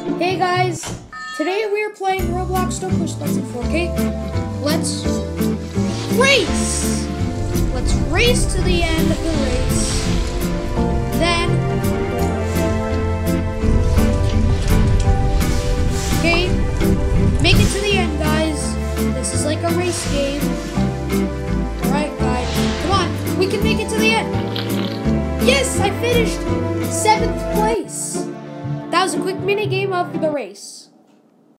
Hey guys, today we are playing Roblox No Push Buttons in 4K. Let's race! Let's race to the end of the race. Then, okay, make it to the end, guys. This is like a race game. Alright, guys, come on, we can make it to the end. Yes, I finished seventh place. Was a quick mini game of the race.